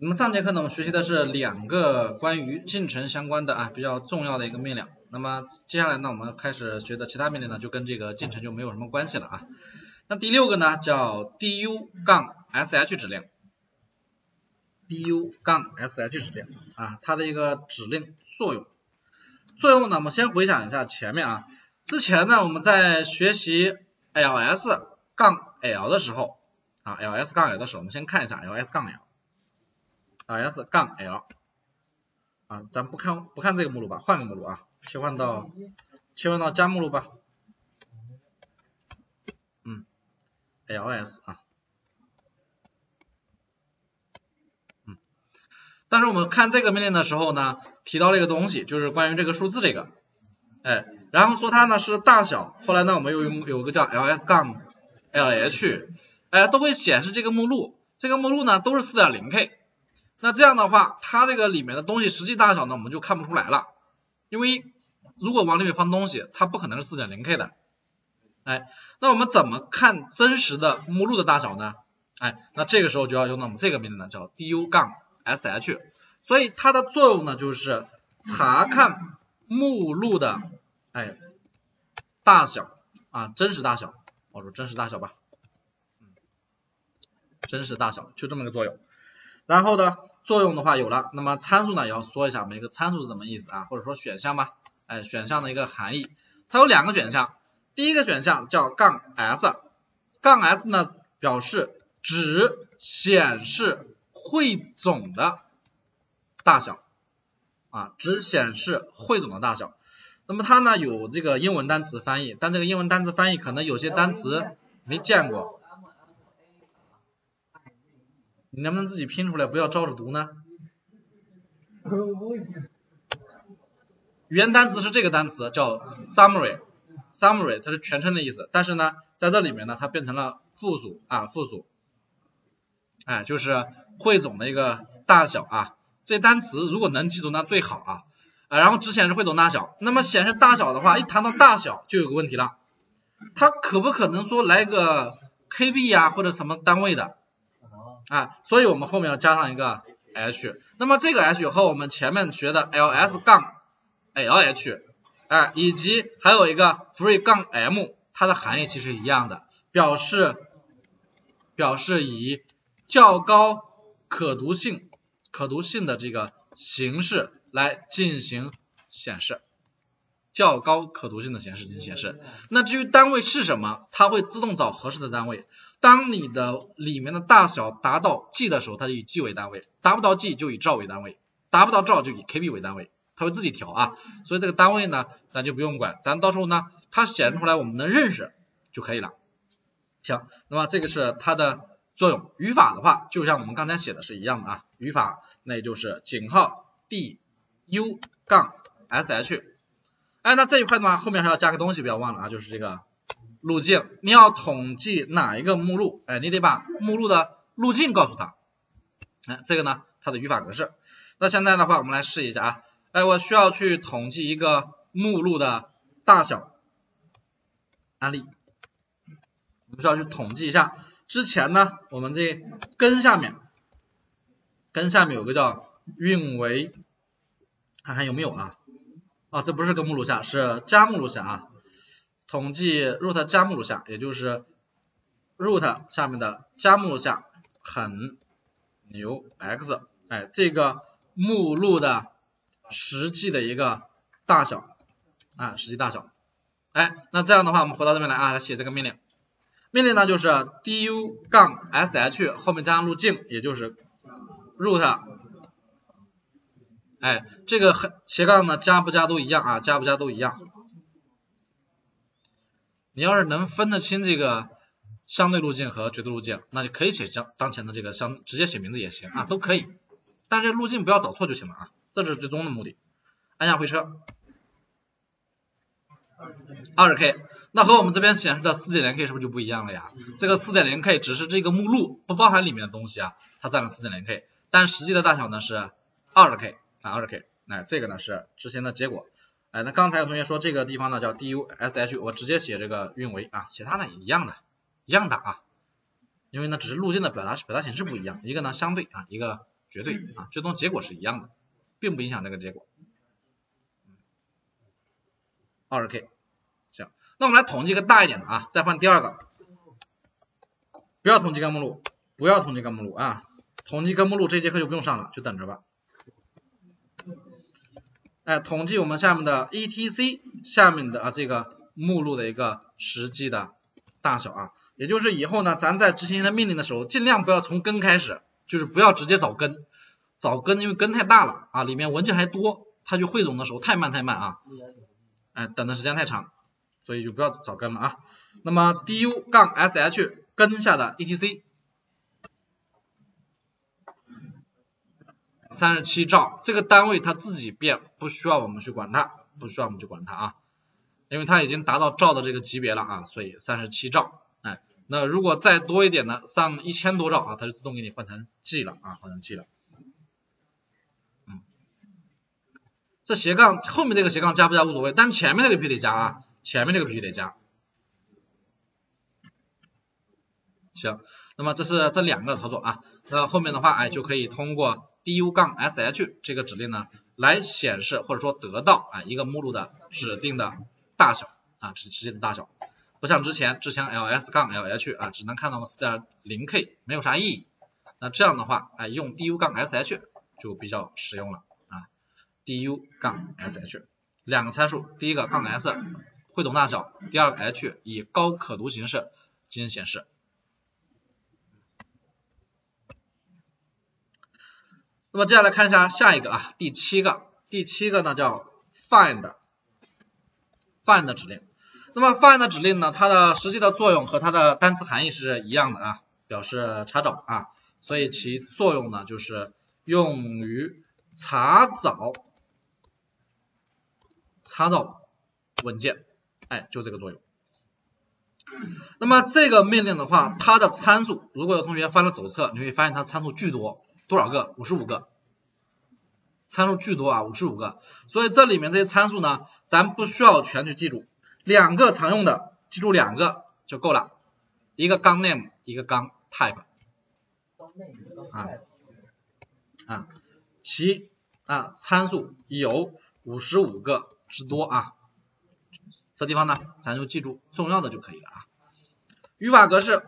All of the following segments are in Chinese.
那么上节课呢，我们学习的是两个关于进程相关的啊比较重要的一个命令。那么接下来呢，我们开始学的其他命令呢，就跟这个进程就没有什么关系了啊。那第六个呢，叫 du 杠 sh 指令，du 杠 sh 指令啊，它的一个指令作用。作用呢，我们先回想一下前面啊，之前呢，我们在学习 ls 杠 l 的时候啊，ls 杠 l 的时候，我们先看一下 ls 杠 l。Ls 杠 l 啊，咱不看不看这个目录吧，换个目录啊，切换到切换到加目录吧，嗯，ls 啊，嗯，但是我们看这个命令的时候呢，提到了一个东西，就是关于这个数字这个，哎，然后说它呢是大小，后来呢我们又用有个叫 ls 杠 lh，哎，都会显示这个目录，这个目录呢都是四点零 k。那这样的话，它这个里面的东西实际大小呢，我们就看不出来了，因为如果往里面放东西，它不可能是四点零 K 的，哎，那我们怎么看真实的目录的大小呢？哎，那这个时候就要用到我们这个命令呢，叫 du 杠 sh，所以它的作用呢就是查看目录的哎大小啊真实大小，我说真实大小吧，嗯，真实大小就这么个作用，然后呢？作用的话有了，那么参数呢也要说一下每个参数是什么意思啊，或者说选项吧，哎，选项的一个含义，它有两个选项，第一个选项叫杠 s，杠 s 呢表示只显示汇总的大小啊，只显示汇总的大小，那么它呢有这个英文单词翻译，但这个英文单词翻译可能有些单词没见过。你能不能自己拼出来，不要照着读呢？原单词是这个单词，叫 summary，summary 它是全称的意思，但是呢，在这里面呢，它变成了复数啊，复数，哎，就是汇总的一个大小啊。这单词如果能记住那最好啊，啊，然后只显示汇总大小，那么显示大小的话，一谈到大小就有个问题了，它可不可能说来个 KB 呀或者什么单位的？啊，所以我们后面要加上一个 h，那么这个 h 和我们前面学的 ls 杠 lh，哎，以及还有一个 free 杠 m，它的含义其实一样的，表示表示以较高可读性可读性的这个形式来进行显示。较高可读性的形式进行显示。那至于单位是什么，它会自动找合适的单位。当你的里面的大小达到 G 的时候，它就以 G 为单位；达不到 G 就以兆为单位；达不到兆就以 KB 为单位，它会自己调啊。所以这个单位呢，咱就不用管，咱到时候呢，它显示出来我们能认识就可以了。行，那么这个是它的作用。语法的话，就像我们刚才写的是一样的啊。语法那也就是井号 du 杠 sh。哎，那这一块的话，后面还要加个东西，不要忘了啊，就是这个路径。你要统计哪一个目录，哎，你得把目录的路径告诉他。哎，这个呢，它的语法格式。那现在的话，我们来试一下啊。哎，我需要去统计一个目录的大小。案例，我们需要去统计一下。之前呢，我们这根下面，根下面有个叫运维，看看有没有啊？啊，这不是个目录下，是加目录下啊。统计 root 加目录下，也就是 root 下面的加目录下，很牛 x，哎，这个目录的实际的一个大小啊，实际大小。哎，那这样的话，我们回到这边来啊，来写这个命令。命令呢就是 du 杠 sh 后面加上路径，也就是 root。哎，这个斜杠呢加不加都一样啊，加不加都一样。你要是能分得清这个相对路径和绝对路径，那就可以写相当前的这个相直接写名字也行啊，都可以。但是路径不要找错就行了啊，这是最终的目的。按下回车，二十 K，那和我们这边显示的四点零 K 是不是就不一样了呀？这个四点零 K 只是这个目录不包含里面的东西啊，它占了四点零 K，但实际的大小呢是二十 K。啊，二十 K，那这个呢是执行的结果。哎，那刚才有同学说这个地方呢叫 DUSH，我直接写这个运维啊，写它呢也一样的，一样的啊。因为呢只是路径的表达表达形式不一样，一个呢相对啊，一个绝对啊，最终结果是一样的，并不影响这个结果。二十 K，行，那我们来统计个大一点的啊，再换第二个，不要统计根目录，不要统计根目录啊，统计根目录这节课就不用上了，就等着吧。哎，统计我们下面的 etc 下面的啊这个目录的一个实际的大小啊，也就是以后呢，咱在执行一些命令的时候，尽量不要从根开始，就是不要直接找根，找根因为根太大了啊，里面文件还多，它去汇总的时候太慢太慢啊。哎，等的时间太长，所以就不要找根了啊。那么 du 杠 sh 根下的 etc 三十七兆，这个单位它自己变，不需要我们去管它，不需要我们去管它啊，因为它已经达到兆的这个级别了啊，所以三十七兆。哎，那如果再多一点呢，上一千多兆啊，它就自动给你换成 G 了啊，换成 G 了。嗯这斜杠后面这个斜杠加不加无所谓，但前面这个必须得加啊，前面这个必须得加。行，那么这是这两个操作啊，那后面的话哎就可以通过 du 杠 sh 这个指令呢来显示或者说得到啊一个目录的指定的大小啊指指定的大小，不像之前之前 ls 杠 lh 啊只能看到四点零 k 没有啥意义，那这样的话哎用 du 杠 sh 就比较实用了啊。du 杠 sh 两个参数，第一个杠 s 汇总大小，第二个 h 以高可读形式进行显示。那么接下来看一下下一个啊，第七个，第七个呢叫 find find 指令。那么 find 指令呢，它的实际的作用和它的单词含义是一样的啊，表示查找啊，所以其作用呢就是用于查找。查找文件，哎，就这个作用。那么这个命令的话，它的参数，如果有同学翻了手册，你会发现它参数巨多，多少个？五十五个，参数巨多啊，五十五个。所以这里面这些参数呢，咱不需要全去记住，两个常用的，记住两个就够了，一个刚 name，一个刚 type，啊啊，其啊参数有五十五个。之多啊，这地方呢，咱就记住重要的就可以了啊。语法格式，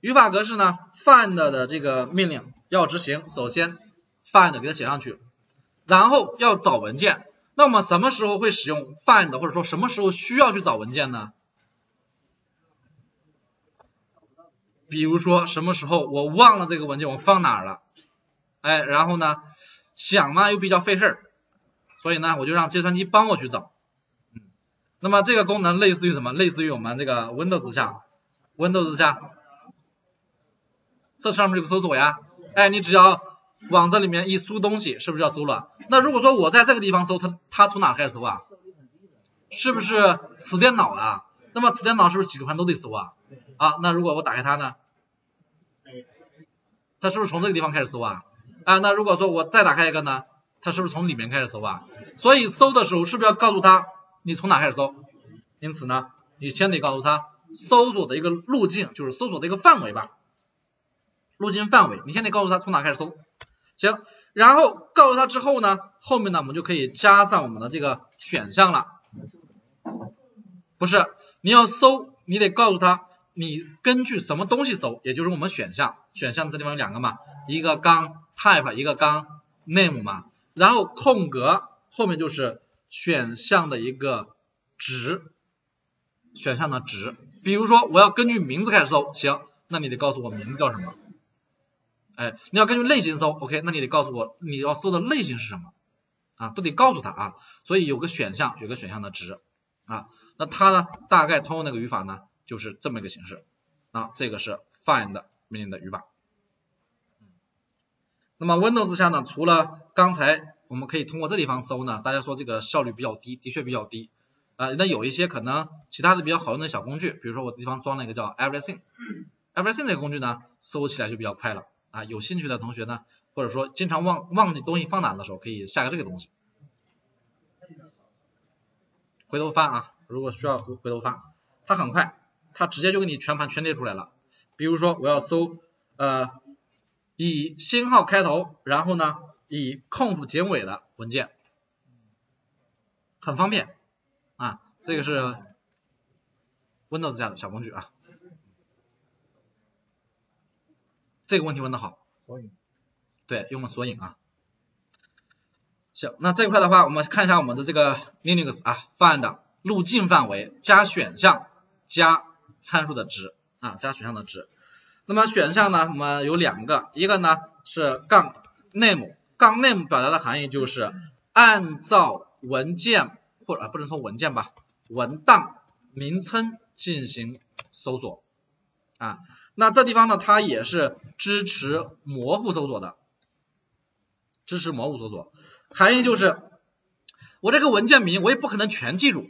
语法格式呢，find 的这个命令要执行，首先 find 给它写上去，然后要找文件。那么什么时候会使用 find，或者说什么时候需要去找文件呢？比如说什么时候我忘了这个文件我放哪儿了，哎，然后呢想呢又比较费事儿。所以呢，我就让计算机帮我去找。那么这个功能类似于什么？类似于我们这个 Windows 下，Windows 下，这上面有个搜索呀。哎，你只要往这里面一输东西，是不是要搜了？那如果说我在这个地方搜，它它从哪开始搜啊？是不是此电脑啊？那么此电脑是不是几个盘都得搜啊？啊，那如果我打开它呢？它是不是从这个地方开始搜啊？啊，那如果说我再打开一个呢？它是不是从里面开始搜啊？所以搜的时候是不是要告诉他你从哪开始搜？因此呢，你先得告诉他搜索的一个路径，就是搜索的一个范围吧，路径范围，你先得告诉他从哪开始搜。行，然后告诉他之后呢，后面呢我们就可以加上我们的这个选项了。不是，你要搜，你得告诉他你根据什么东西搜，也就是我们选项，选项这地方有两个嘛，一个刚 type，一个刚 name 嘛。然后空格后面就是选项的一个值，选项的值。比如说我要根据名字开始搜，行，那你得告诉我名字叫什么。哎，你要根据类型搜，OK，那你得告诉我你要搜的类型是什么啊，都得告诉他啊。所以有个选项，有个选项的值啊。那它呢，大概通用那个语法呢，就是这么一个形式啊。这个是 find 命令的语法。那么 Windows 下呢，除了刚才我们可以通过这地方搜呢，大家说这个效率比较低，的确比较低啊。那有一些可能其他的比较好用的小工具，比如说我地方装了一个叫 Everything，Everything 这个工具呢，搜起来就比较快了啊。有兴趣的同学呢，或者说经常忘忘记东西放哪的时候，可以下个这个东西，回头发啊。如果需要回回头发，它很快，它直接就给你全盘全列出来了。比如说我要搜呃。以星号开头，然后呢以 conf 结尾的文件，很方便啊，这个是 Windows 下的小工具啊。这个问题问的好，索引对，用了索引啊。行，那这一块的话，我们看一下我们的这个 Linux 啊，find 路径范围加选项加参数的值啊，加选项的值。那么选项呢，我们有两个，一个呢是杠 name，杠 name 表达的含义就是按照文件或者不能说文件吧，文档名称进行搜索啊。那这地方呢，它也是支持模糊搜索的，支持模糊搜索，含义就是我这个文件名我也不可能全记住，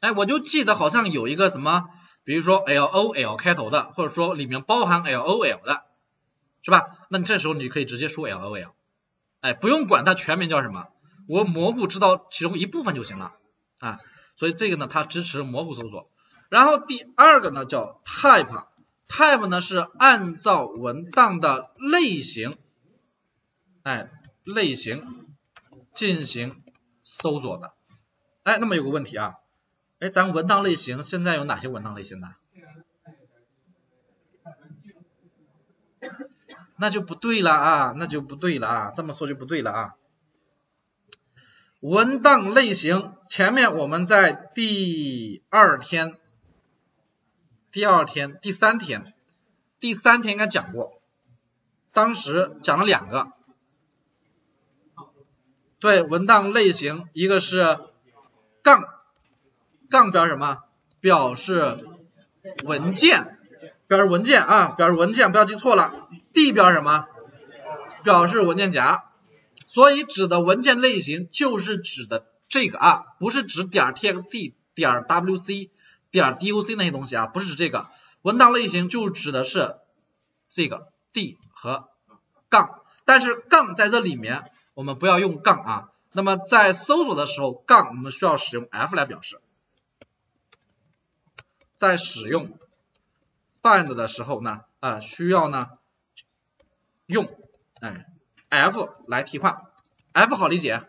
哎，我就记得好像有一个什么，比如说 L O L 开头的，或者说里面包含 L O L 的，是吧？那你这时候你可以直接输 L O L，哎，不用管它全名叫什么，我模糊知道其中一部分就行了啊。所以这个呢，它支持模糊搜索。然后第二个呢叫 type。Type 呢是按照文档的类型，哎，类型进行搜索的，哎，那么有个问题啊，哎，咱文档类型现在有哪些文档类型呢？那就不对了啊，那就不对了啊，这么说就不对了啊。文档类型前面我们在第二天。第二天、第三天、第三天应该讲过，当时讲了两个，对文档类型，一个是杠，杠表示什么？表示文件，表示文件啊，表示文件，不要记错了。D 表示什么？表示文件夹，所以指的文件类型就是指的这个啊，不是指点 txt 点 wc。点 doc 那些东西啊，不是指这个文档类型，就指的是这个 d 和杠，但是杠在这里面我们不要用杠啊。那么在搜索的时候，杠我们需要使用 f 来表示，在使用 find 的时候呢，啊需要呢用哎 f 来替换，f 好理解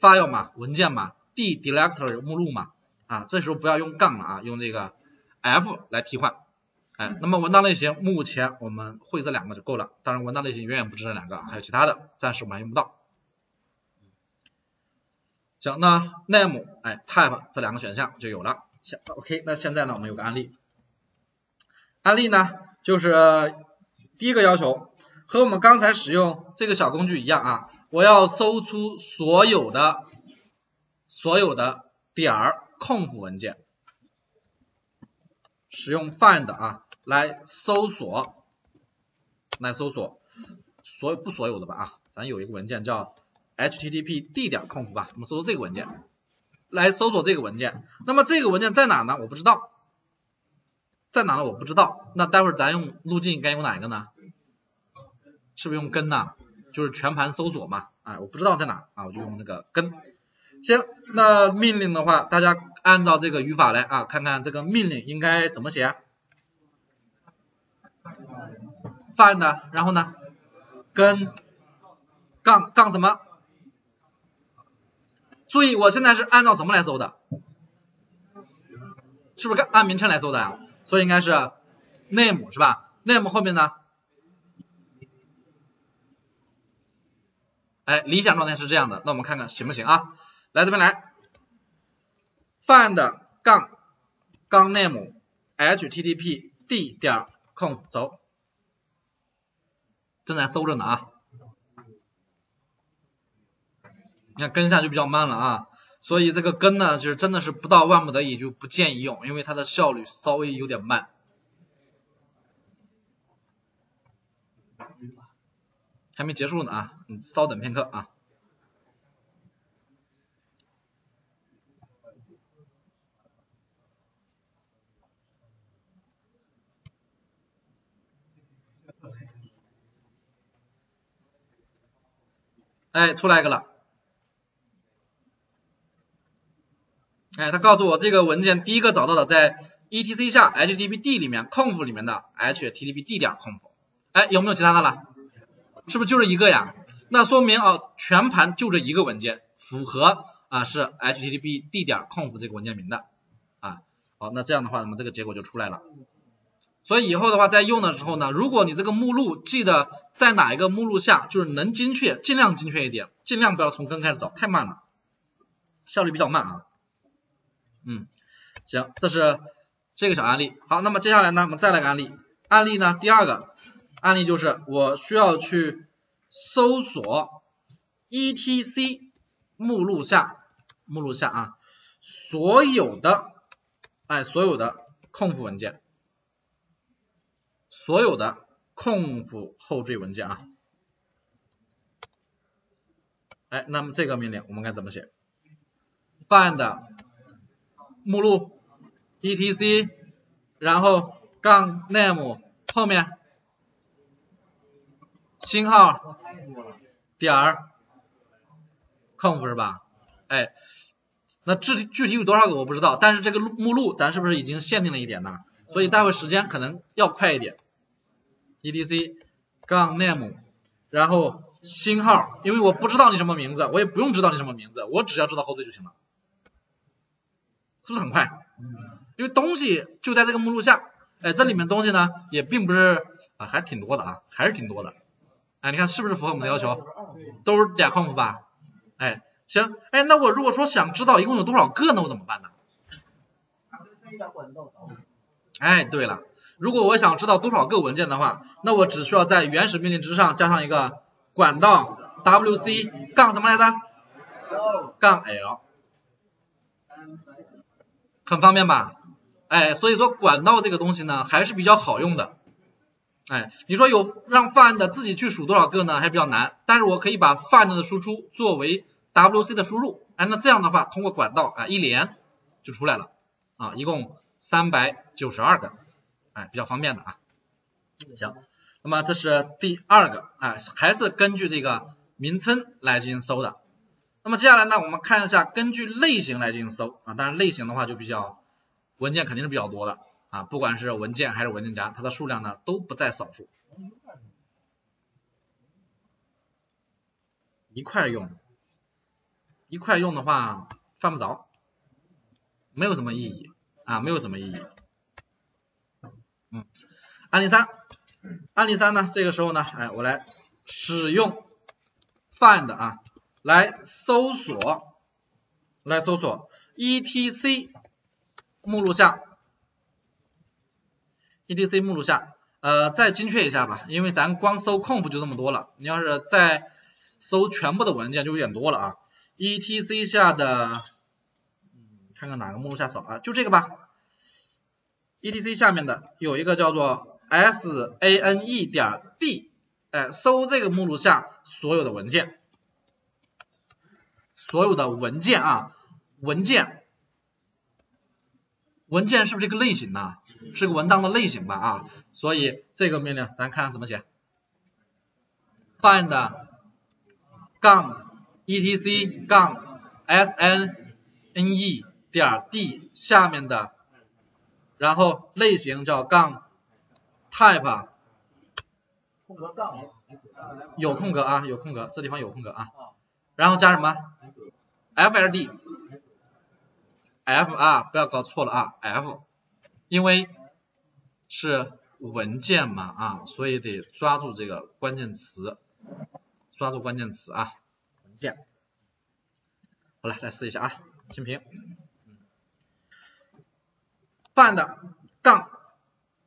，file 嘛文件嘛，d directory 目录嘛。啊，这时候不要用杠了啊，用这个 F 来替换。哎，那么文档类型目前我们会这两个就够了，当然文档类型远远不止这两个，还有其他的，暂时我们还用不到。行，那 name 哎 type 这两个选项就有了。行，OK，那现在呢我们有个案例，案例呢就是第一个要求和我们刚才使用这个小工具一样啊，我要搜出所有的所有的点儿。空腹文件，使用 find 啊来搜索，来搜索所有不所有的吧啊，咱有一个文件叫 http d 点空腹吧，我们搜索这个文件，来搜索这个文件。那么这个文件在哪呢？我不知道，在哪呢？我不知道。那待会儿咱用路径该用哪一个呢？是不是用根呢？就是全盘搜索嘛，哎，我不知道在哪啊，我就用那个根。行，那命令的话，大家按照这个语法来啊，看看这个命令应该怎么写。find，然后呢，跟杠杠什么？注意，我现在是按照什么来搜的？是不是按名称来搜的呀？所以应该是 name 是吧？name 后面呢？哎，理想状态是这样的，那我们看看行不行啊？来这边来，find 杠杠 name http d 点 conf 走，正在搜着呢啊，你看跟下就比较慢了啊，所以这个跟呢就是真的是不到万不得已就不建议用，因为它的效率稍微有点慢，还没结束呢啊，你稍等片刻啊。哎，出来一个了。哎，他告诉我这个文件第一个找到的在 etc 下 http d 里面 conf 里面的 http d 点 conf。哎，有没有其他的了？是不是就这一个呀？那说明啊，全盘就这一个文件符合啊是 httpd 点 conf 这个文件名的啊。好，那这样的话，那么这个结果就出来了。所以以后的话，在用的时候呢，如果你这个目录记得在哪一个目录下，就是能精确，尽量精确一点，尽量不要从根开始找，太慢了，效率比较慢啊。嗯，行，这是这个小案例。好，那么接下来呢，我们再来个案例。案例呢，第二个案例就是我需要去搜索 etc 目录下目录下啊所有的哎所有的空腹文件。所有的空腹后缀文件啊，哎，那么这个命令我们该怎么写？find 目录 etc，然后杠 name 后面星号点儿空腹是吧？哎，那具体具体有多少个我不知道，但是这个目录咱是不是已经限定了一点呢？所以待会时间可能要快一点。Etc 杠 name，然后星号，因为我不知道你什么名字，我也不用知道你什么名字，我只要知道后缀就行了，是不是很快？因为东西就在这个目录下，哎，这里面东西呢也并不是啊，还挺多的啊，还是挺多的，哎，你看是不是符合我们的要求？都是俩 conf 吧？哎，行，哎，那我如果说想知道一共有多少个，那我怎么办呢？哎，对了。如果我想知道多少个文件的话，那我只需要在原始命令之上加上一个管道 wc 杠什么来着？杠 l，很方便吧？哎，所以说管道这个东西呢还是比较好用的。哎，你说有让 find 自己去数多少个呢，还比较难。但是我可以把 find 的输出作为 wc 的输入，哎，那这样的话通过管道啊一连就出来了啊，一共三百九十二个。哎，比较方便的啊。行，那么这是第二个，哎，还是根据这个名称来进行搜的。那么接下来呢，我们看一下根据类型来进行搜啊。当然类型的话就比较文件肯定是比较多的啊，不管是文件还是文件夹，它的数量呢都不在少数。一块用，一块用的话犯不着，没有什么意义啊，没有什么意义。嗯，案例三，案例三呢，这个时候呢，哎，我来使用 find 啊，来搜索，来搜索 etc 目录下，etc 目录下，呃，再精确一下吧，因为咱光搜 conf 就这么多了，你要是再搜全部的文件就有点多了啊，etc 下的，看看哪个目录下少啊，就这个吧。Etc 下面的有一个叫做 sane 点 d，哎，搜这个目录下所有的文件，所有的文件啊，文件，文件是不是一个类型呢？是个文档的类型吧啊，所以这个命令咱看怎么写，find 杠 etc 杠 sane 点 d 下面的。然后类型叫杠 type，有空格啊，有空格，这地方有空格啊。然后加什么？fld，f 啊，不要搞错了啊，f，因为是文件嘛啊，所以得抓住这个关键词，抓住关键词啊，文件。好了，来试一下啊，清屏。Find 杠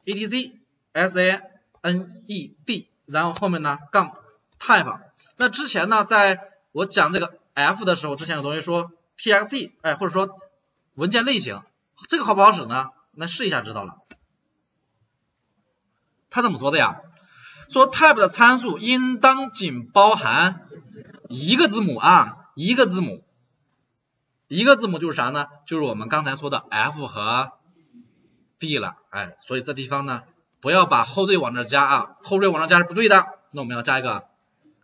etc saned，然后后面呢杠 type。那之前呢，在我讲这个 f 的时候，之前有同学说 txt，哎，或者说文件类型，这个好不好使呢？那试一下知道了。他怎么说的呀？说 type 的参数应当仅包含一个字母啊，一个字母，一个字母就是啥呢？就是我们刚才说的 f 和 d 了，哎，所以这地方呢，不要把后缀往这加啊，后缀往这加是不对的，那我们要加一个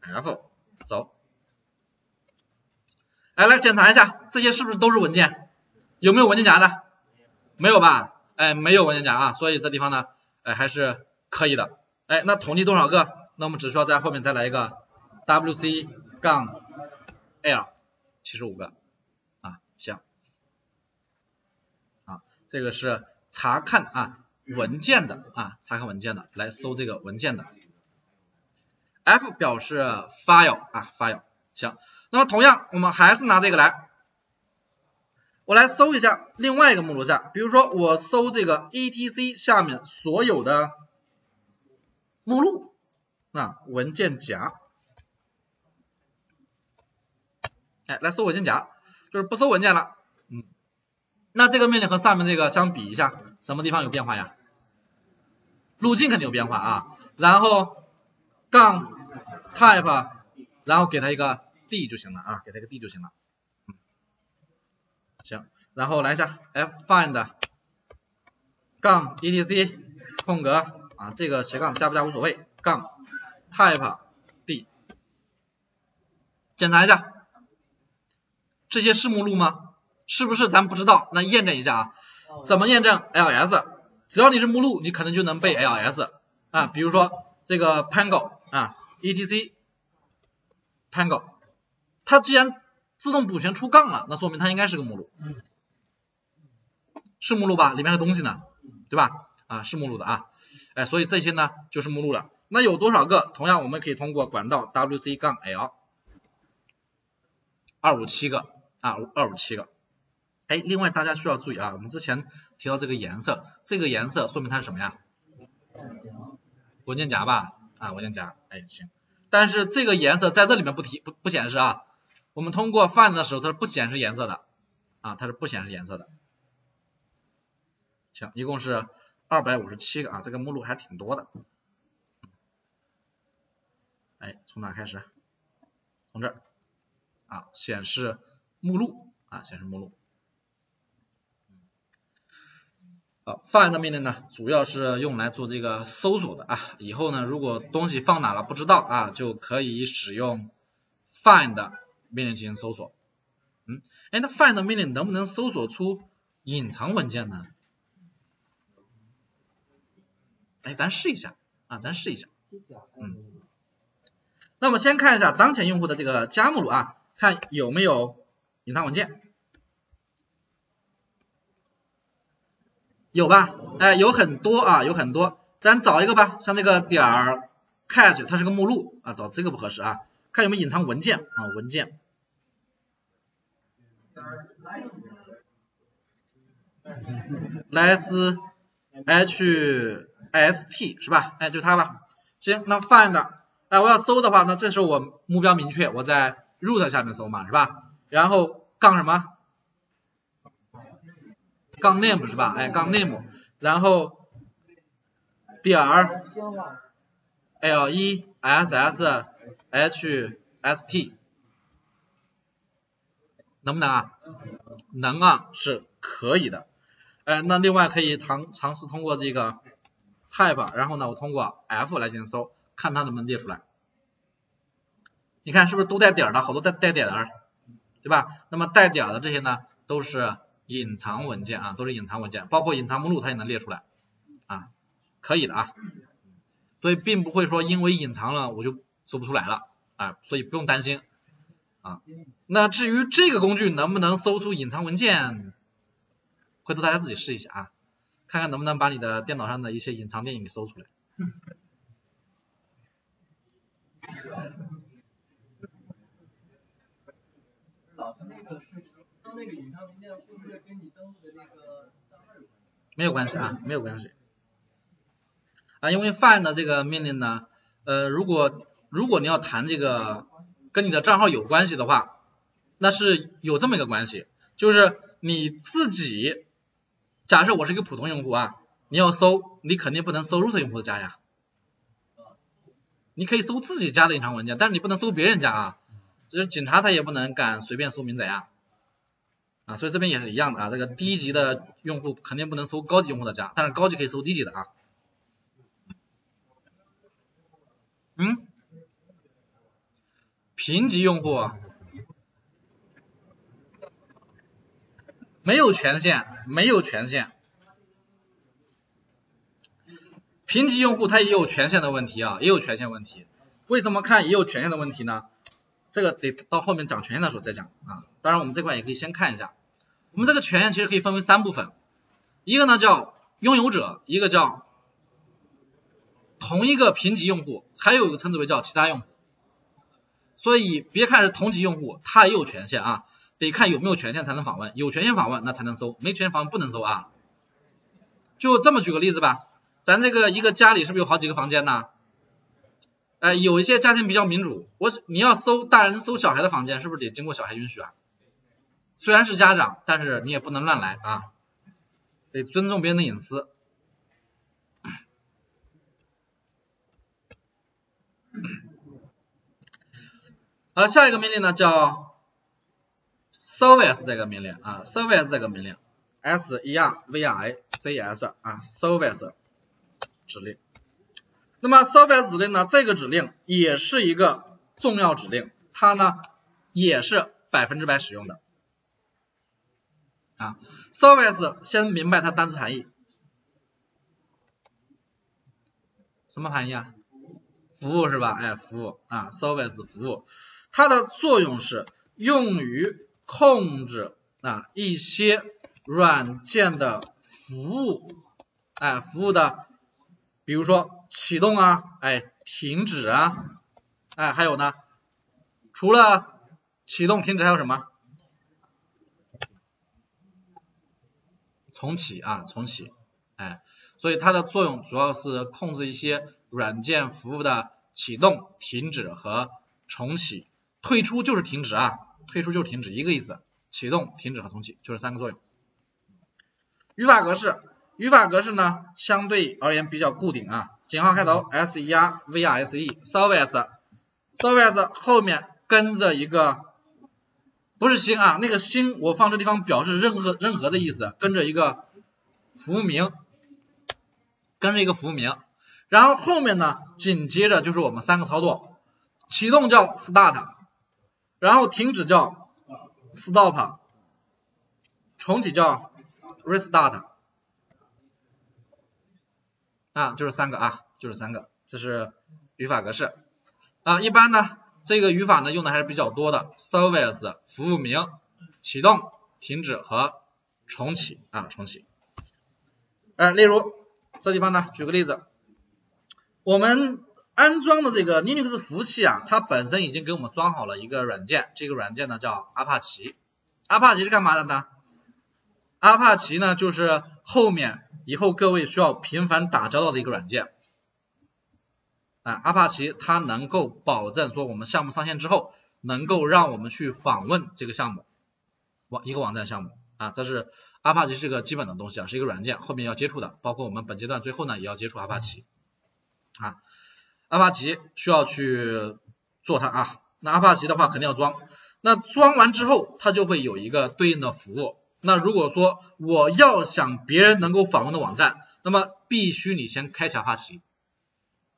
f，走，哎，来检查一下，这些是不是都是文件？有没有文件夹的？没有吧？哎，没有文件夹啊，所以这地方呢，哎，还是可以的，哎，那统计多少个？那我们只需要在后面再来一个 wc 杠 l 七十五个啊，行，啊，这个是查看啊文件的啊，查看文件的，来搜这个文件的。F 表示 file 啊 file，行，那么同样我们还是拿这个来，我来搜一下另外一个目录下，比如说我搜这个 etc 下面所有的目录啊文件夹。哎，来搜文件夹，就是不搜文件了。嗯，那这个命令和上面这个相比一下，什么地方有变化呀？路径肯定有变化啊。然后杠 type，然后给它一个 d 就行了啊，给它一个 d 就行了。嗯，行，然后来一下 find 杠 etc 空格啊，这个斜杠加不加无所谓，杠 type d，检查一下。这些是目录吗？是不是？咱不知道，那验证一下啊。怎么验证？ls，只要你是目录，你可能就能背 ls 啊。比如说这个 pango 啊，etc pango，它既然自动补全出杠了，那说明它应该是个目录。是目录吧？里面的东西呢？对吧？啊，是目录的啊。哎，所以这些呢就是目录了。那有多少个？同样我们可以通过管道 wc 杠 l，二五七个。啊，二五七个，哎，另外大家需要注意啊，我们之前提到这个颜色，这个颜色说明它是什么呀？文件夹吧，啊，文件夹，哎，行，但是这个颜色在这里面不提不不显示啊，我们通过 find 的时候它是不显示颜色的，啊，它是不显示颜色的，行，一共是二百五十七个啊，这个目录还挺多的，哎，从哪开始？从这儿，啊，显示。目录啊，显示目录。好，find 命令呢，主要是用来做这个搜索的啊。以后呢，如果东西放哪了不知道啊，就可以使用 find 命令进行搜索。嗯，哎，那 find 命令能不能搜索出隐藏文件呢？哎，咱试一下啊，咱试一下。嗯，那我们先看一下当前用户的这个加目录啊，看有没有。隐藏文件有吧？哎，有很多啊，有很多，咱找一个吧，像这个点儿 catch，它是个目录啊，找这个不合适啊，看有没有隐藏文件啊，文件。s h s p 是吧？哎，就它吧。行，那 find，哎，我要搜的话，那这时候我目标明确，我在 root 下面搜嘛，是吧？然后杠什么？杠 name 是吧？哎，杠 name，然后点儿 l e s s h s t，能不能啊？能啊，是可以的。哎，那另外可以尝尝试通过这个 type，然后呢，我通过 f 来进行搜，看它能不能列出来。你看是不是都带点的？好多带带点的。对吧？那么带点的这些呢，都是隐藏文件啊，都是隐藏文件，包括隐藏目录它也能列出来啊，可以的啊。所以并不会说因为隐藏了我就搜不出来了啊，所以不用担心啊。那至于这个工具能不能搜出隐藏文件，回头大家自己试一下啊，看看能不能把你的电脑上的一些隐藏电影给搜出来。那个隐藏文件是不是跟你登录的那个账号有关系？没有关系啊，没有关系。啊，因为 find 的这个命令呢，呃，如果如果你要谈这个跟你的账号有关系的话，那是有这么一个关系，就是你自己，假设我是一个普通用户啊，你要搜，你肯定不能搜 root 用户的家呀，你可以搜自己家的隐藏文件，但是你不能搜别人家啊，就是警察他也不能敢随便搜民贼啊。啊，所以这边也是一样的啊，这个低级的用户肯定不能搜高级用户的家，但是高级可以搜低级的啊。嗯，评级用户没有权限，没有权限。评级用户他也有权限的问题啊，也有权限问题。为什么看也有权限的问题呢？这个得到后面讲权限的时候再讲啊。当然我们这块也可以先看一下。我们这个权限其实可以分为三部分，一个呢叫拥有者，一个叫同一个评级用户，还有一个称之为叫其他用户。所以别看是同级用户，他也有权限啊，得看有没有权限才能访问，有权限访问那才能搜，没权限访问不能搜啊。就这么举个例子吧，咱这个一个家里是不是有好几个房间呢？哎，有一些家庭比较民主，我你要搜大人搜小孩的房间，是不是得经过小孩允许啊？虽然是家长，但是你也不能乱来啊，得尊重别人的隐私。好，下一个命令呢叫 service 这个命令啊，service 这个命令，s e r v i c s 啊，service 指令。那么 service 指令呢，这个指令也是一个重要指令，它呢也是百分之百使用的啊。service 先明白它单词含义，什么含义啊？服务是吧？哎，服务啊，service 服务。它的作用是用于控制啊一些软件的服务，哎，服务的，比如说启动啊，哎，停止啊，哎，还有呢，除了启动、停止还有什么？重启啊，重启，哎，所以它的作用主要是控制一些软件服务的启动、停止和重启。退出就是停止啊，退出就是停止，一个意思。启动、停止和重启就是三个作用。语法格式，语法格式呢相对而言比较固定啊，井号开头，s e r v r s e，service，service 后面跟着一个不是星啊，那个星我放这地方表示任何任何的意思，跟着一个服务名，跟着一个服务名，然后后面呢紧接着就是我们三个操作，启动叫 start。然后停止叫 stop，重启叫 restart，啊，就是三个啊，就是三个，这是语法格式啊。一般呢，这个语法呢用的还是比较多的，service 服务名、启动、停止和重启啊，重启。哎，例如这地方呢，举个例子，我们。安装的这个 Linux 服务器啊，它本身已经给我们装好了一个软件，这个软件呢叫阿帕奇。阿帕奇是干嘛的呢？阿帕奇呢就是后面以后各位需要频繁打交道的一个软件。啊，阿帕奇它能够保证说我们项目上线之后，能够让我们去访问这个项目网一个网站项目啊，这是阿帕奇是个基本的东西啊，是一个软件，后面要接触的，包括我们本阶段最后呢也要接触阿帕奇啊。阿帕奇需要去做它啊，那阿帕奇的话肯定要装，那装完之后它就会有一个对应的服务。那如果说我要想别人能够访问的网站，那么必须你先开启阿帕奇，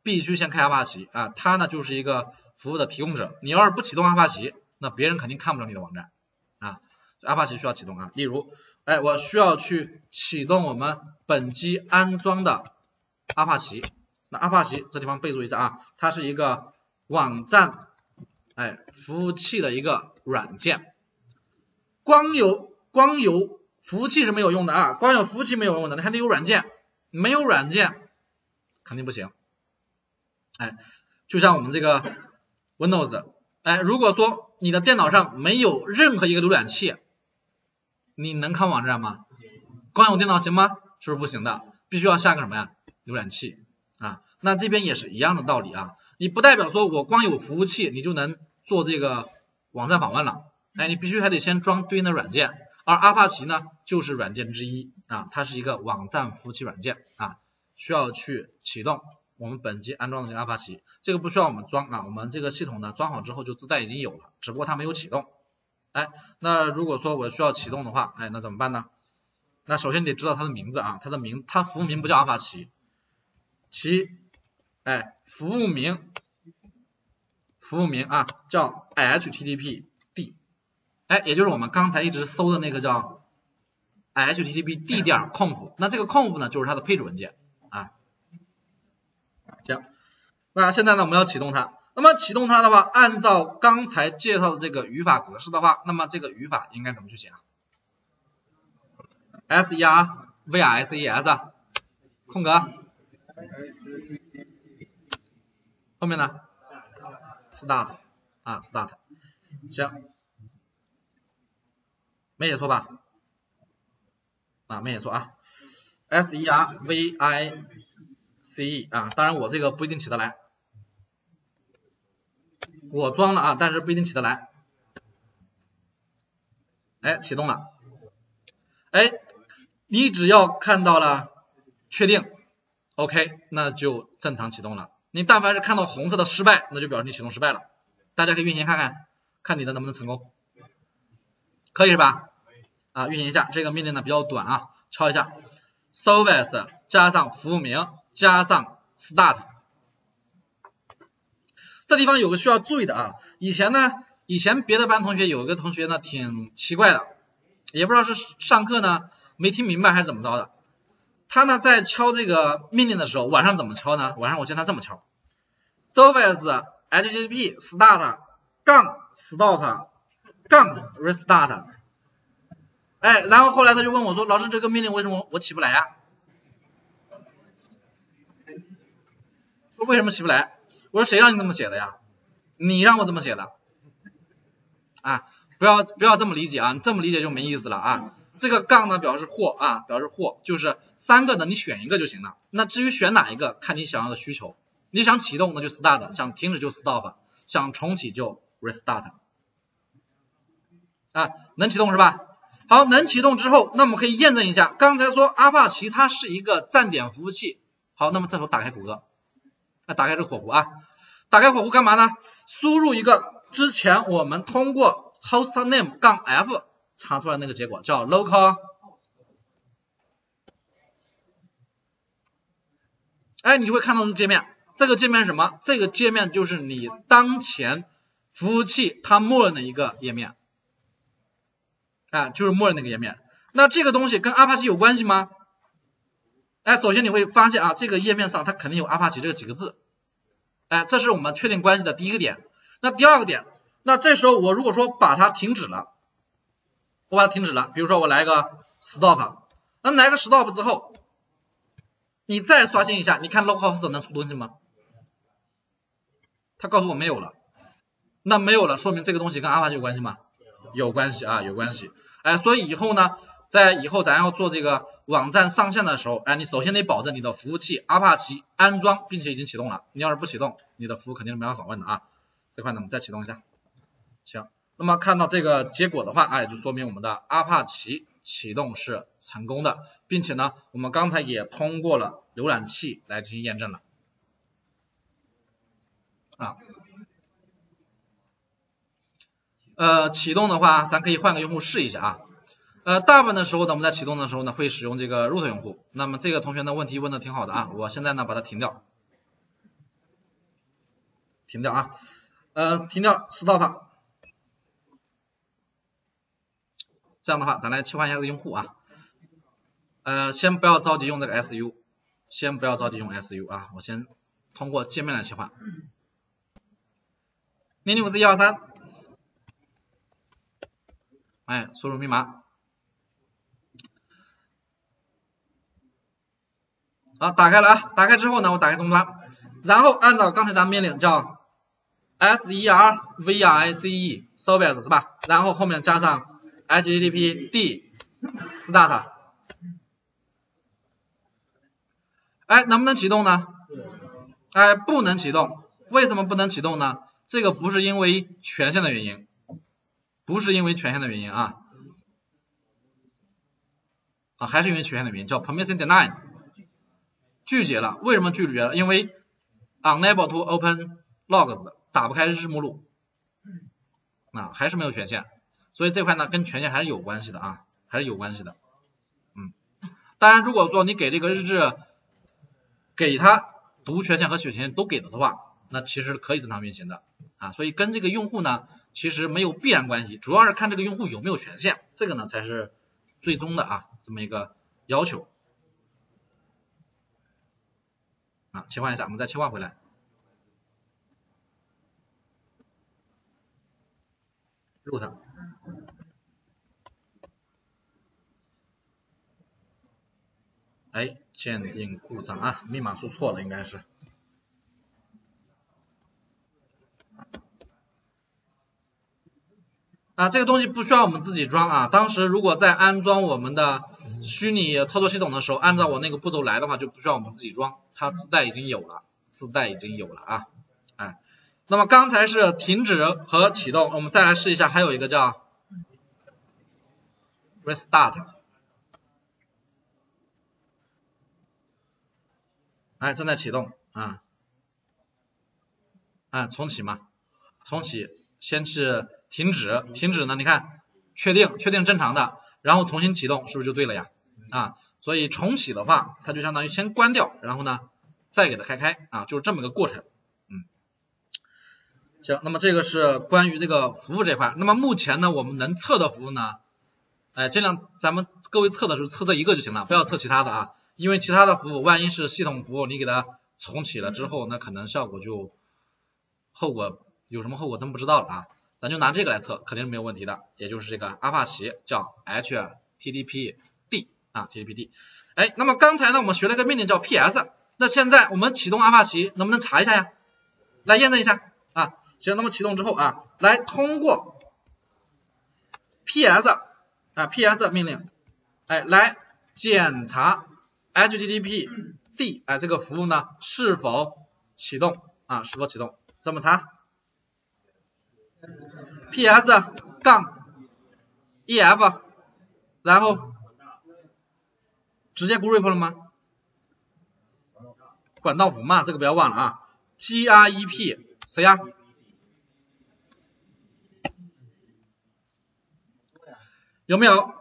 必须先开阿帕奇啊，它呢就是一个服务的提供者。你要是不启动阿帕奇，那别人肯定看不了你的网站啊。阿帕奇需要启动啊，例如，哎，我需要去启动我们本机安装的阿帕奇。那阿帕奇这地方备注一下啊，它是一个网站哎服务器的一个软件，光有光有服务器是没有用的啊，光有服务器没有用的，你还得有软件，没有软件肯定不行，哎，就像我们这个 Windows，哎，如果说你的电脑上没有任何一个浏览器，你能看网站吗？光有电脑行吗？是不是不行的？必须要下个什么呀？浏览器。啊，那这边也是一样的道理啊，你不代表说我光有服务器你就能做这个网站访问了，哎，你必须还得先装对应的软件，而阿帕奇呢就是软件之一啊，它是一个网站服务器软件啊，需要去启动我们本机安装的这个阿帕奇，这个不需要我们装啊，我们这个系统呢装好之后就自带已经有了，只不过它没有启动，哎，那如果说我需要启动的话，哎，那怎么办呢？那首先得知道它的名字啊，它的名，它服务名不叫阿帕奇。其哎服务名服务名啊叫 H T T P 哎也就是我们刚才一直搜的那个叫 httpd 点 conf 那这个 conf 呢就是它的配置文件啊行，那现在呢我们要启动它。那么启动它的话，按照刚才介绍的这个语法格式的话，那么这个语法应该怎么去写啊？S E R V R S E S 空格，后面呢？Start 啊，Start，行，没写错吧？啊，没写错啊，S E R V I C E 啊，当然我这个不一定起得来。我装了啊，但是不一定起得来。哎，启动了。哎，你只要看到了确定，OK，那就正常启动了。你但凡是看到红色的失败，那就表示你启动失败了。大家可以运行看看，看你的能不能成功。可以是吧？啊，运行一下，这个命令呢比较短啊，敲一下，service 加上服务名加上 start。这地方有个需要注意的啊，以前呢，以前别的班同学有一个同学呢挺奇怪的，也不知道是上课呢没听明白还是怎么着的，他呢在敲这个命令的时候，晚上怎么敲呢？晚上我见他这么敲，service http start 杠 stop 杠 restart，哎，然后后来他就问我说，老师这个命令为什么我起不来呀？为什么起不来？我说谁让你这么写的呀？你让我这么写的啊！不要不要这么理解啊！你这么理解就没意思了啊！这个杠呢表示或啊，表示或就是三个的你选一个就行了。那至于选哪一个，看你想要的需求。你想启动那就 start，想停止就 stop，想重启就 restart。啊，能启动是吧？好，能启动之后，那我们可以验证一下，刚才说阿帕奇它是一个站点服务器。好，那么这时候打开谷歌。那打开这个火狐啊，打开火狐干嘛呢？输入一个之前我们通过 hostname 杠 f 查出来那个结果，叫 local。哎，你就会看到这界面，这个界面是什么？这个界面就是你当前服务器它默认的一个页面，啊，就是默认那个页面。那这个东西跟阿帕奇有关系吗？哎，首先你会发现啊，这个页面上它肯定有阿帕奇这几个字，哎，这是我们确定关系的第一个点。那第二个点，那这时候我如果说把它停止了，我把它停止了，比如说我来个 stop，那来个 stop 之后，你再刷新一下，你看 localhost 能出东西吗？他告诉我没有了，那没有了，说明这个东西跟阿帕奇有关系吗？有关系啊，有关系。哎，所以以后呢？在以后咱要做这个网站上线的时候，哎，你首先得保证你的服务器阿帕奇安装并且已经启动了。你要是不启动，你的服务肯定是没法访问的啊。这块呢，我们再启动一下。行，那么看到这个结果的话，哎，就说明我们的阿帕奇启动是成功的，并且呢，我们刚才也通过了浏览器来进行验证了。啊，呃，启动的话，咱可以换个用户试一下啊。呃，大部分的时候呢，我们在启动的时候呢，会使用这个 root 用户。那么这个同学呢，问题问的挺好的啊，我现在呢把它停掉，停掉啊，呃，停掉 stop。这样的话，咱来切换一下这个用户啊，呃，先不要着急用这个 su，先不要着急用 su 啊，我先通过界面来切换。零零五四一二三，哎，输入密码。好，打开了啊！打开之后呢，我打开终端，然后按照刚才咱们命令叫 s e r v i c e service 是吧？然后后面加上 http d start，哎，能不能启动呢？哎，不能启动。为什么不能启动呢？这个不是因为权限的原因，不是因为权限的原因啊，啊，还是因为权限的原因，叫 permission denied。拒绝了，为什么拒绝了？因为 unable to open logs 打不开日志目录，啊，还是没有权限，所以这块呢跟权限还是有关系的啊，还是有关系的，嗯，当然如果说你给这个日志给他读权限和写权限都给了的话，那其实可以正常运行的啊，所以跟这个用户呢其实没有必然关系，主要是看这个用户有没有权限，这个呢才是最终的啊这么一个要求。啊，切换一下，我们再切换回来。root，哎，鉴定故障啊，密码输错了应该是。啊，这个东西不需要我们自己装啊。当时如果在安装我们的虚拟操作系统的时候，按照我那个步骤来的话，就不需要我们自己装，它自带已经有了，自带已经有了啊。哎，那么刚才是停止和启动，我们再来试一下，还有一个叫 restart，哎，正在启动啊，啊，重启嘛，重启，先是。停止，停止呢？你看，确定，确定正常的，然后重新启动，是不是就对了呀？啊，所以重启的话，它就相当于先关掉，然后呢，再给它开开，啊，就是这么个过程。嗯，行，那么这个是关于这个服务这块。那么目前呢，我们能测的服务呢，哎，尽量咱们各位测的时候测这一个就行了，不要测其他的啊，因为其他的服务，万一是系统服务，你给它重启了之后，那可能效果就后果有什么后果，真不知道了啊。咱就拿这个来测，肯定是没有问题的，也就是这个阿帕奇叫 HTTPD 啊 TTPD，哎，那么刚才呢我们学了个命令叫 PS，那现在我们启动阿帕奇能不能查一下呀？来验证一下啊，行，那么启动之后啊，来通过 PS 啊 PS 命令，哎，来检查 HTTPD 哎这个服务呢是否启动啊是否启动？怎么查？P.S. 杠 E.F. 然后直接 grep 了吗？管道符嘛，这个不要忘了啊。G.R.E.P. 谁呀？有没有？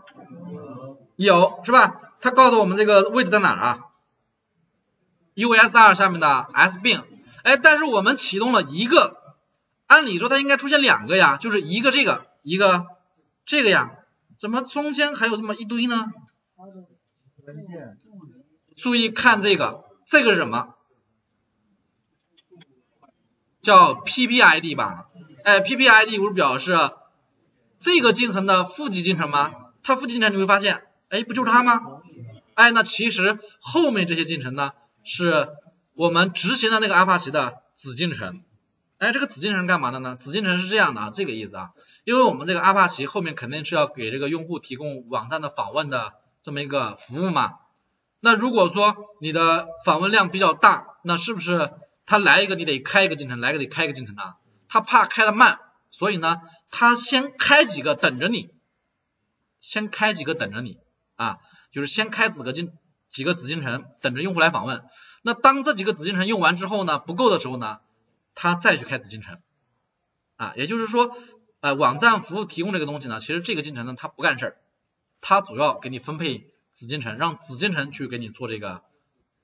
有是吧？它告诉我们这个位置在哪儿啊？U.S.R 下面的 S 并，哎，但是我们启动了一个。按理说它应该出现两个呀，就是一个这个，一个这个呀，怎么中间还有这么一堆呢？注意看这个，这个是什么？叫 PPID 吧？哎，PPID 不是表示这个进程的负极进程吗？它负极进程你会发现，哎，不就是它吗？哎，那其实后面这些进程呢，是我们执行的那个阿帕奇的子进程。哎，这个紫禁城干嘛的呢？紫禁城是这样的啊，这个意思啊，因为我们这个阿帕奇后面肯定是要给这个用户提供网站的访问的这么一个服务嘛。那如果说你的访问量比较大，那是不是他来一个你得开一个进程，来个得开一个进程啊？他怕开的慢，所以呢，他先开几个等着你，先开几个等着你啊，就是先开几个进几个紫禁城，等着用户来访问。那当这几个紫禁城用完之后呢，不够的时候呢？他再去开紫禁城。啊，也就是说，呃，网站服务提供这个东西呢，其实这个进程呢，它不干事儿，它主要给你分配紫禁城，让紫禁城去给你做这个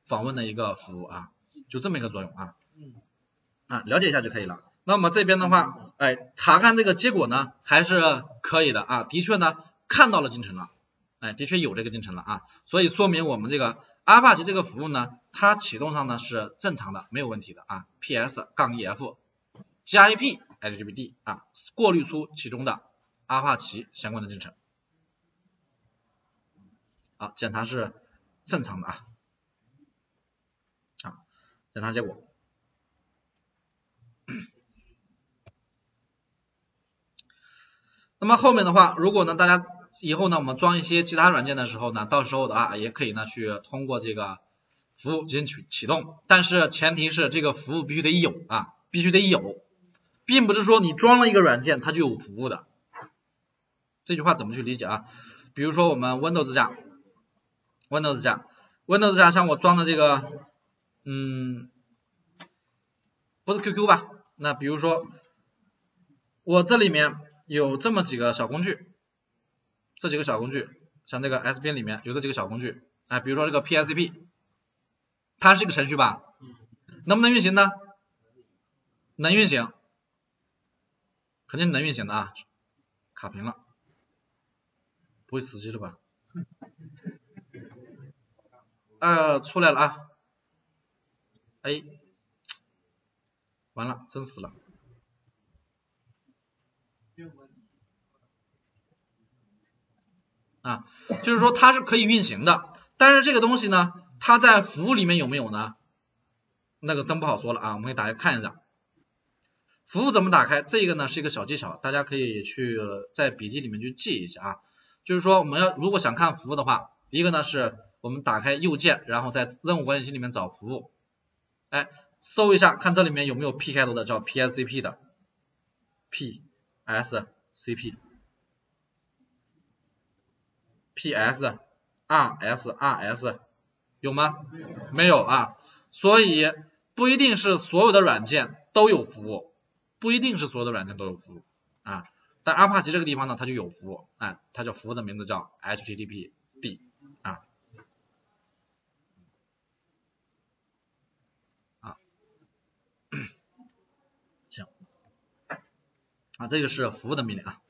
访问的一个服务啊，就这么一个作用啊，啊，了解一下就可以了。那么这边的话，哎，查看这个结果呢，还是可以的。啊，的确呢，看到了进程了，哎，的确有这个进程了啊，所以说明我们这个。阿帕奇这个服务呢，它启动上呢是正常的，没有问题的啊。P.S. 杠 E.F. 加 I.P. HTTPD 啊，过滤出其中的阿帕奇相关的进程。好，检查是正常的啊。啊，检查结果。那么后面的话，如果呢大家。以后呢，我们装一些其他软件的时候呢，到时候的啊，也可以呢去通过这个服务进行启启动，但是前提是这个服务必须得有啊，必须得有，并不是说你装了一个软件它就有服务的。这句话怎么去理解啊？比如说我们 Windows 下，Windows 下，Windows 下，像我装的这个，嗯，不是 QQ 吧？那比如说我这里面有这么几个小工具。这几个小工具，像这个 S 边里面有这几个小工具，哎，比如说这个 PSP，它是一个程序吧？能不能运行呢？能运行，肯定能运行的啊。卡屏了，不会死机了吧？呃，出来了啊。哎，完了，真死了。啊，就是说它是可以运行的，但是这个东西呢，它在服务里面有没有呢？那个真不好说了啊，我们给大家看一下，服务怎么打开？这个呢是一个小技巧，大家可以去在笔记里面去记一下啊。就是说我们要如果想看服务的话，一个呢是我们打开右键，然后在任务管理器里面找服务，哎，搜一下看这里面有没有 P 开头的叫 PSCP 的，PSCP。P.S. R.S. R.S. 有吗？没有啊，所以不一定是所有的软件都有服务，不一定是所有的软件都有服务。啊。但阿帕奇这个地方呢，它就有服务，哎，它叫服务的名字叫 HTTP/D 啊。啊，行。啊，这个是服务的命令啊。